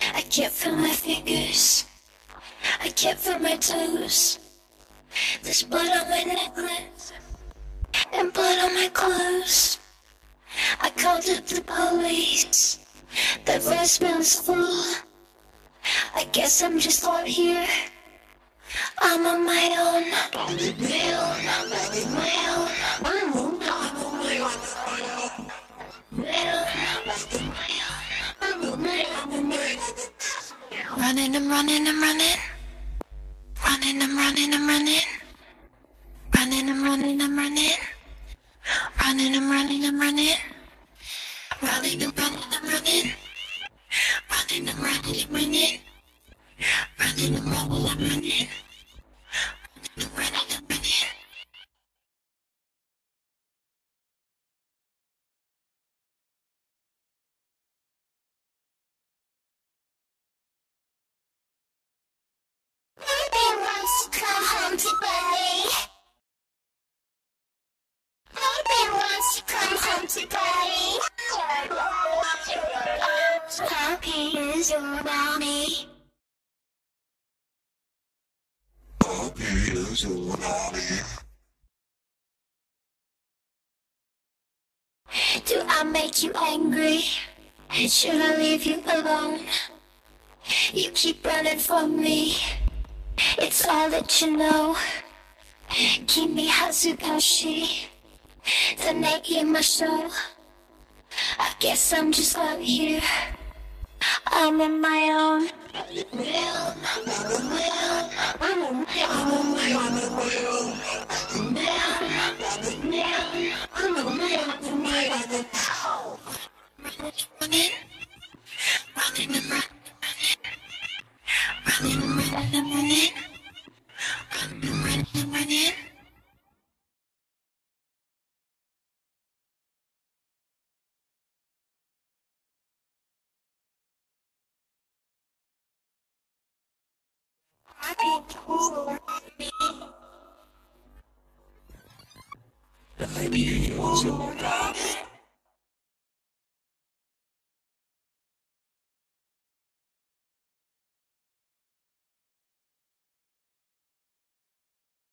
I can't feel my fingers. I can't feel my toes. There's blood on my necklace and blood on my clothes. I called up the police. The voicemail's full. I guess I'm just out here. I'm on my own. I'm on my own. I'm on my Running, I'm running, I'm running. Running, I'm running, I'm running. Running, I'm running, I'm running. Running, I'm running, I'm running. Running, I'm running, I'm running. Running, I'm running, I'm running. Running, I'm running, I'm running. Happy is your mommy. Do I make you angry? Should I leave you alone? You keep running from me. It's all that you know. Kimi Hazukashi. The name in my show. I guess I'm just out here. I'm in my own realm. I'm in my own. I'm in my own realm. I'm in my own realm. I'm in my own realm. Running, running, running, running, running, running, running. Maybe you also